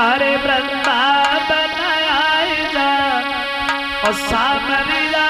अरे वृंदावन आए जा और सामरिया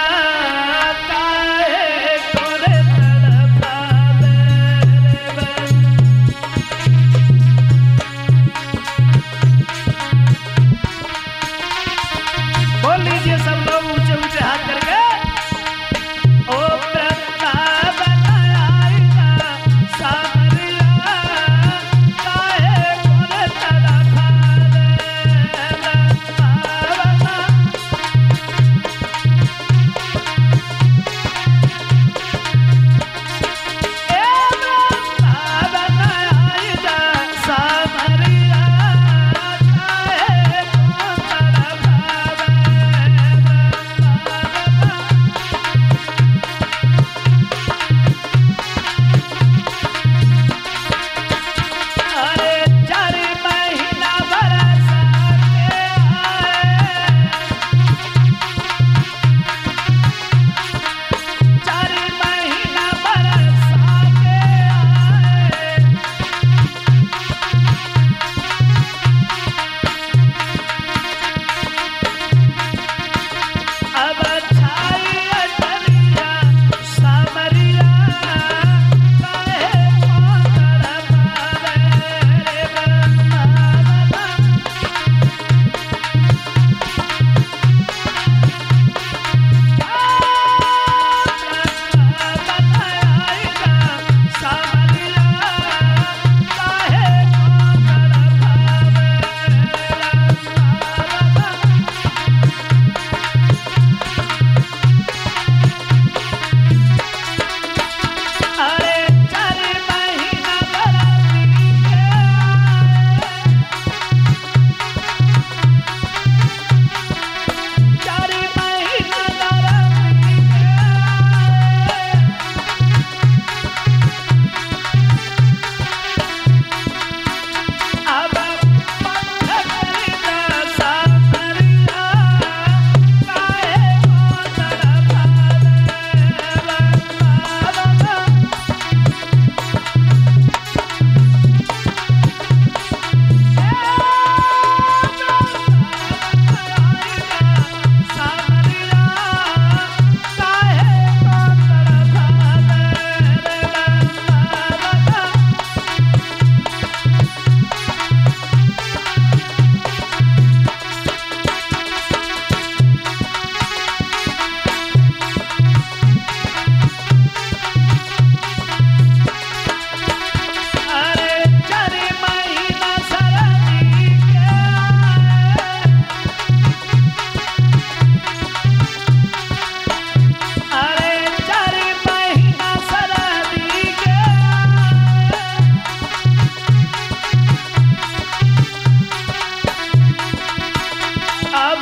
अब